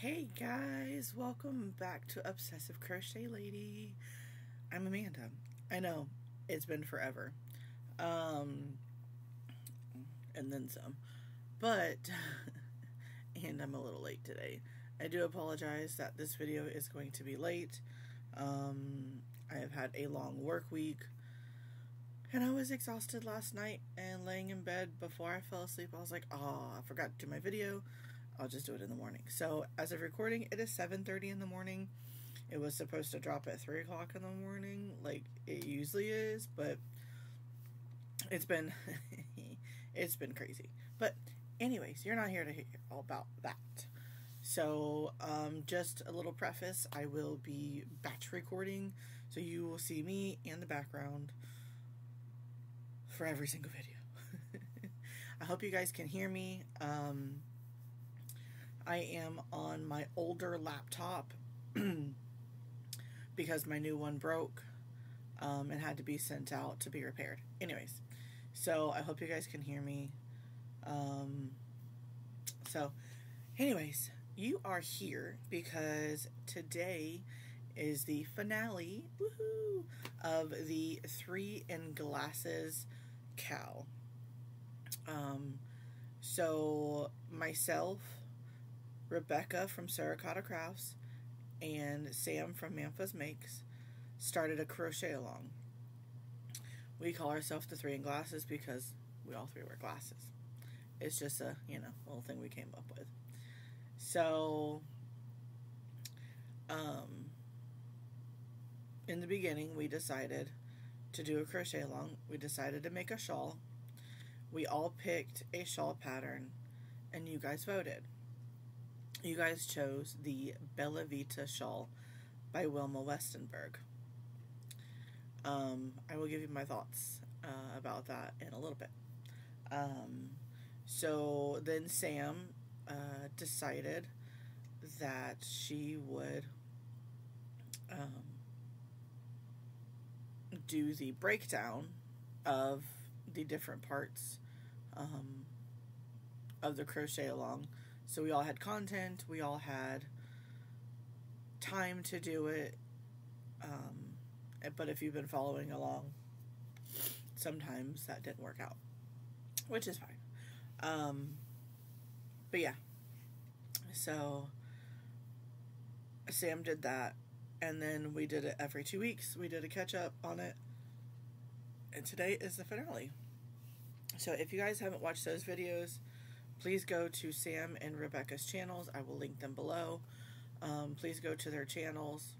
Hey guys, welcome back to Obsessive Crochet Lady. I'm Amanda. I know it's been forever, um, and then some, but and I'm a little late today. I do apologize that this video is going to be late. Um, I have had a long work week, and I was exhausted last night. And laying in bed before I fell asleep, I was like, "Oh, I forgot to do my video." I'll just do it in the morning. So as of recording, it is 7.30 in the morning. It was supposed to drop at 3 o'clock in the morning, like it usually is, but it's been, it's been crazy. But anyways, you're not here to hear all about that. So um, just a little preface, I will be batch recording, so you will see me in the background for every single video. I hope you guys can hear me. Um, I am on my older laptop because my new one broke um, and had to be sent out to be repaired. Anyways, so I hope you guys can hear me. Um, so, anyways, you are here because today is the finale woohoo, of the Three in Glasses CAL. Um, so, myself, Rebecca from Suricata Crafts and Sam from Manfa's Makes started a crochet along. We call ourselves the Three in Glasses because we all three wear glasses. It's just a, you know, little thing we came up with. So, um, in the beginning, we decided to do a crochet along. We decided to make a shawl. We all picked a shawl pattern, and you guys voted you guys chose the Bella Vita shawl by Wilma Westenberg. Um, I will give you my thoughts uh, about that in a little bit. Um, so then Sam uh, decided that she would um, do the breakdown of the different parts um, of the crochet along so we all had content, we all had time to do it. Um, but if you've been following along, sometimes that didn't work out, which is fine. Um, but yeah, so Sam did that, and then we did it every two weeks. We did a catch up on it, and today is the finale. So if you guys haven't watched those videos, please go to Sam and Rebecca's channels. I will link them below. Um, please go to their channels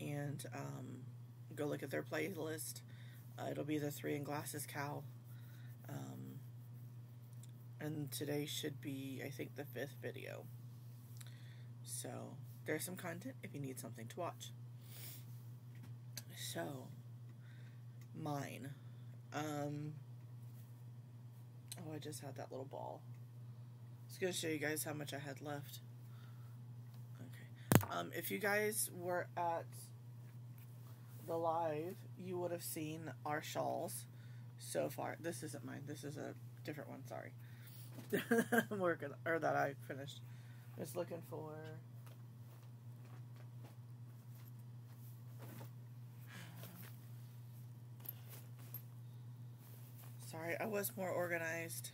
and um, go look at their playlist. Uh, it'll be the Three in Glasses CAL. Um, and today should be, I think, the fifth video. So, there's some content if you need something to watch. So, mine. Um, Oh, I just had that little ball. I was going to show you guys how much I had left. Okay. Um, if you guys were at the live, you would have seen our shawls so far. This isn't mine. This is a different one. Sorry. I'm working, or that I finished. Just looking for Sorry, I was more organized.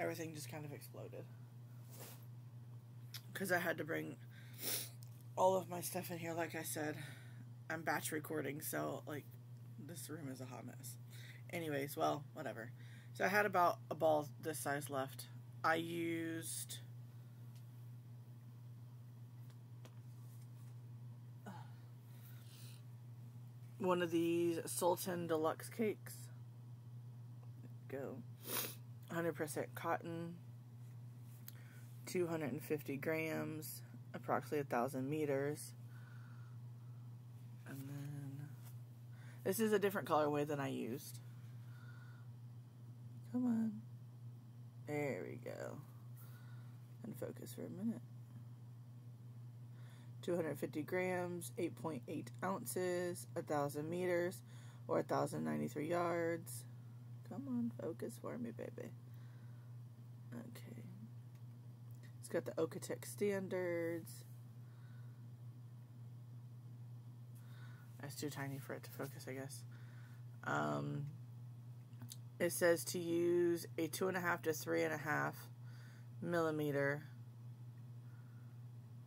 Everything just kind of exploded. Because I had to bring all of my stuff in here, like I said. I'm batch recording, so, like, this room is a hot mess. Anyways, well, whatever. So I had about a ball this size left. I used... one of these Sultan Deluxe cakes go. 100% cotton, 250 grams, approximately a thousand meters. And then this is a different colorway than I used. Come on. There we go. And focus for a minute. 250 grams, 8.8 .8 ounces, a thousand meters, or 1,093 yards. Come on, focus for me, baby. Okay. It's got the Oeko-Tex standards. That's too tiny for it to focus, I guess. Um, it says to use a two and a half to three and a half millimeter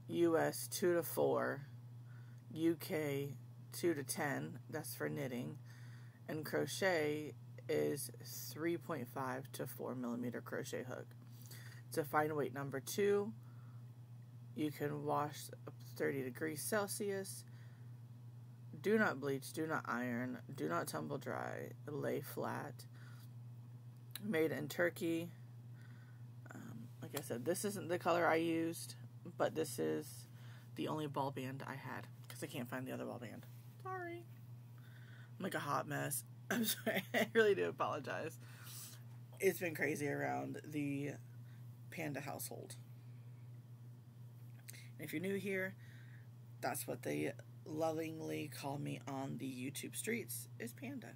US two to four, UK two to ten. That's for knitting, and crochet is 3.5 to 4 millimeter crochet hook. It's a fine weight number two. You can wash up 30 degrees Celsius. Do not bleach, do not iron, do not tumble dry, lay flat. Made in Turkey. Um, like I said, this isn't the color I used, but this is the only ball band I had because I can't find the other ball band. Sorry. I'm like a hot mess. I'm sorry. I really do apologize. It's been crazy around the panda household. if you're new here, that's what they lovingly call me on the YouTube streets is panda.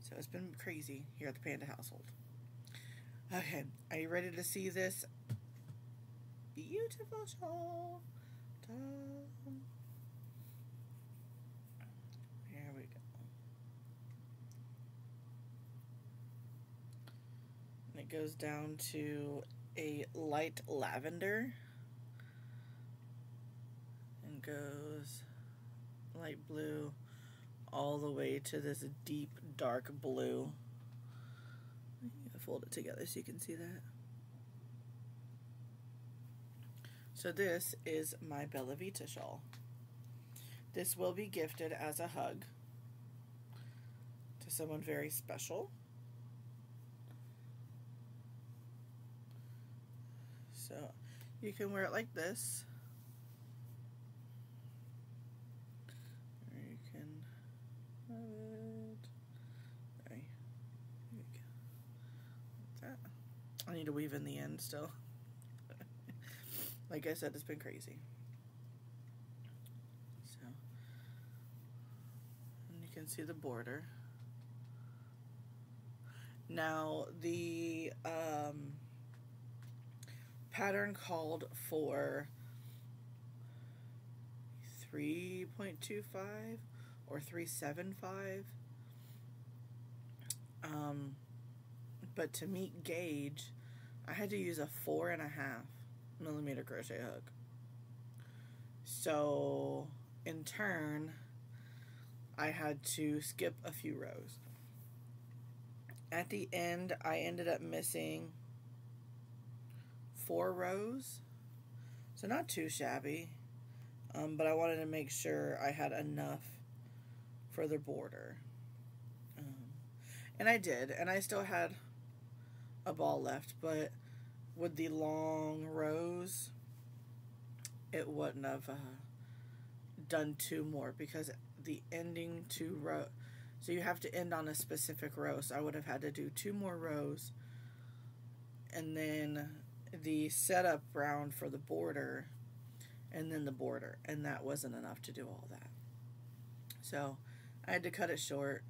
So it's been crazy here at the panda household. Okay, are you ready to see this beautiful shawl? It goes down to a light lavender and goes light blue all the way to this deep dark blue. fold it together so you can see that. So this is my Bella Vita shawl. This will be gifted as a hug to someone very special. So you can wear it like this. Or you can have it. There you go. Like that. I need to weave in the end still. like I said, it's been crazy. So, and you can see the border. Now, the um, pattern called for 3.25 or 375. Um, but to meet gauge, I had to use a four and a half millimeter crochet hook. So, in turn, I had to skip a few rows. At the end, I ended up missing four rows. So not too shabby. Um, but I wanted to make sure I had enough for the border. Um, and I did. And I still had a ball left. But with the long rows, it wouldn't have uh, done two more because the ending two row. So you have to end on a specific row. So I would have had to do two more rows and then the setup round for the border and then the border and that wasn't enough to do all that. So I had to cut it short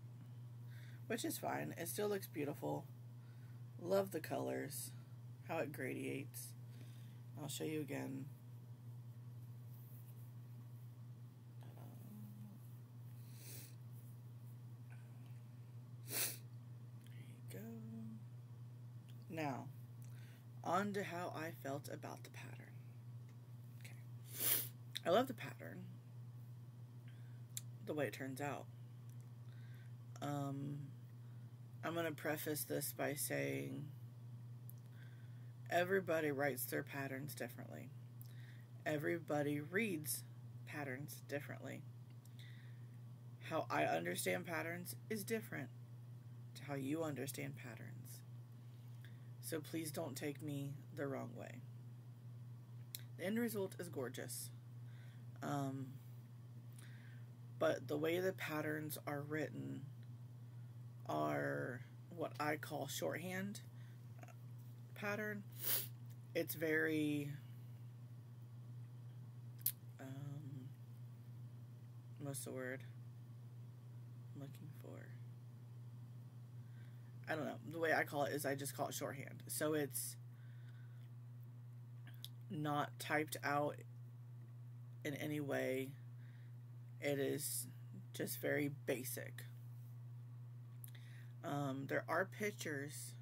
which is fine. It still looks beautiful. Love the colors how it gradiates. I'll show you again There you go. Now, on to how I felt about the pattern. Okay. I love the pattern, the way it turns out. Um, I'm going to preface this by saying everybody writes their patterns differently. Everybody reads patterns differently. How I understand patterns is different to how you understand patterns. So please don't take me the wrong way. The end result is gorgeous. Um, but the way the patterns are written are what I call shorthand pattern. It's very um, what's the word? I don't know. The way I call it is I just call it shorthand. So it's not typed out in any way. It is just very basic. Um, there are pictures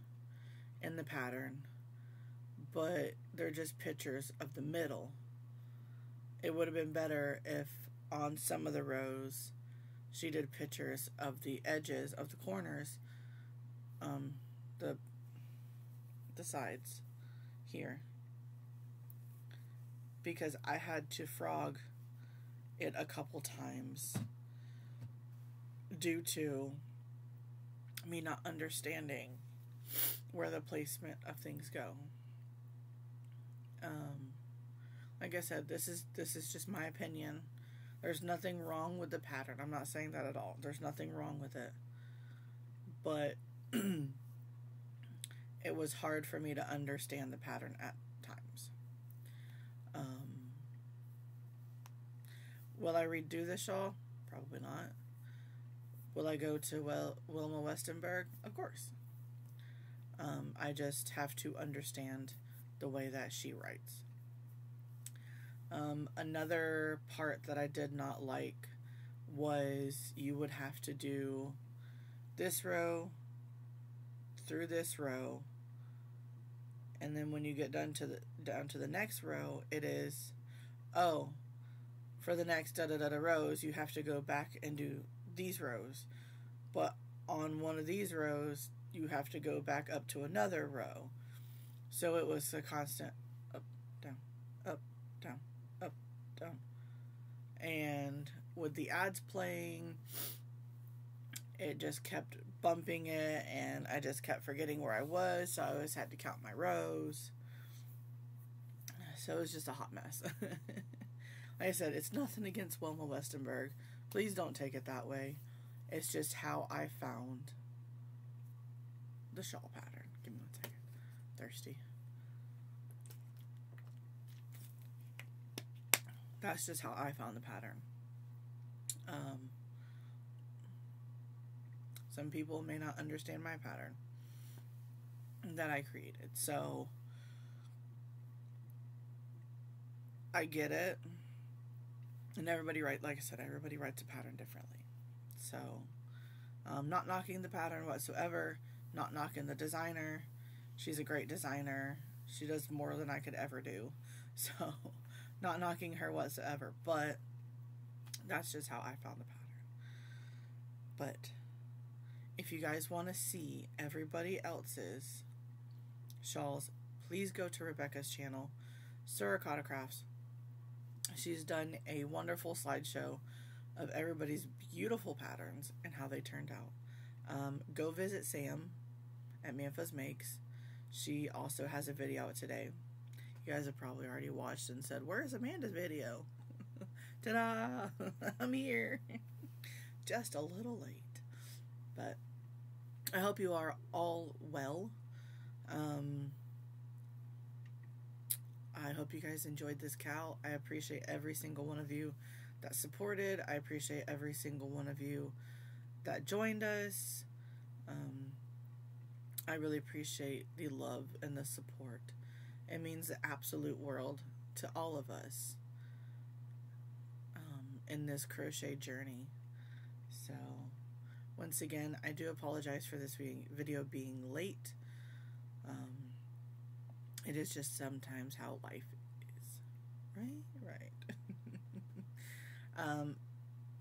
in the pattern, but they're just pictures of the middle. It would have been better if on some of the rows she did pictures of the edges of the corners, um, the the sides here because I had to frog it a couple times due to me not understanding where the placement of things go. Um, like I said, this is this is just my opinion. There's nothing wrong with the pattern. I'm not saying that at all. There's nothing wrong with it. But it was hard for me to understand the pattern at times. Um, will I redo the shawl? Probably not. Will I go to Wil- Wilma Westenberg? Of course. Um, I just have to understand the way that she writes. Um, another part that I did not like was you would have to do this row through this row and then when you get done to the down to the next row it is oh for the next da da da da rows you have to go back and do these rows. But on one of these rows you have to go back up to another row. So it was a constant up down up down up down. And with the ads playing it just kept bumping it and I just kept forgetting where I was, so I always had to count my rows. So it was just a hot mess. like I said, it's nothing against Wilma Westenberg. Please don't take it that way. It's just how I found the shawl pattern. Give me one second. Thirsty. That's just how I found the pattern. Um, some people may not understand my pattern that I created. So I get it. And everybody write like I said, everybody writes a pattern differently. So um, not knocking the pattern whatsoever, not knocking the designer. She's a great designer. She does more than I could ever do. So not knocking her whatsoever, but that's just how I found the pattern. But if you guys want to see everybody else's shawls, please go to Rebecca's channel, Suricata Crafts. She's done a wonderful slideshow of everybody's beautiful patterns and how they turned out. Um, go visit Sam at Manfa's Makes. She also has a video out today. You guys have probably already watched and said, Where's Amanda's video? Ta da! I'm here. Just a little late. But I hope you are all well. Um, I hope you guys enjoyed this CAL. I appreciate every single one of you that supported. I appreciate every single one of you that joined us. Um, I really appreciate the love and the support. It means the absolute world to all of us um, in this crochet journey. So. Once again, I do apologize for this video being late. Um, it is just sometimes how life is. Right? Right. um,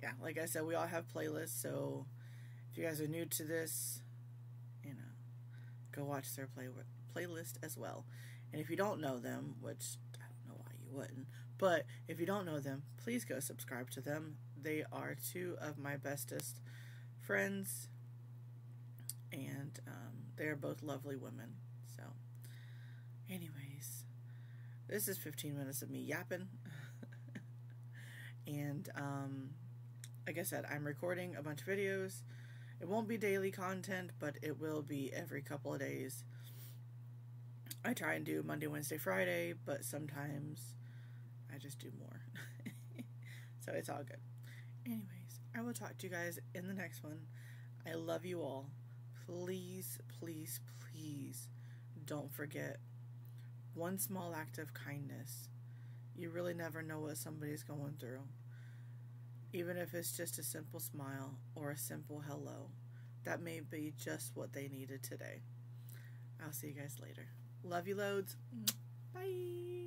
yeah, like I said, we all have playlists, so if you guys are new to this, you know, go watch their play playlist as well. And if you don't know them, which I don't know why you wouldn't, but if you don't know them, please go subscribe to them. They are two of my bestest friends, and um, they're both lovely women. So, anyways, this is 15 minutes of me yapping. and um, like I said, I'm recording a bunch of videos. It won't be daily content, but it will be every couple of days. I try and do Monday, Wednesday, Friday, but sometimes I just do more. so it's all good. Anyways, I will talk to you guys in the next one. I love you all. Please, please, please don't forget one small act of kindness. You really never know what somebody's going through. Even if it's just a simple smile or a simple hello, that may be just what they needed today. I'll see you guys later. Love you loads. Bye.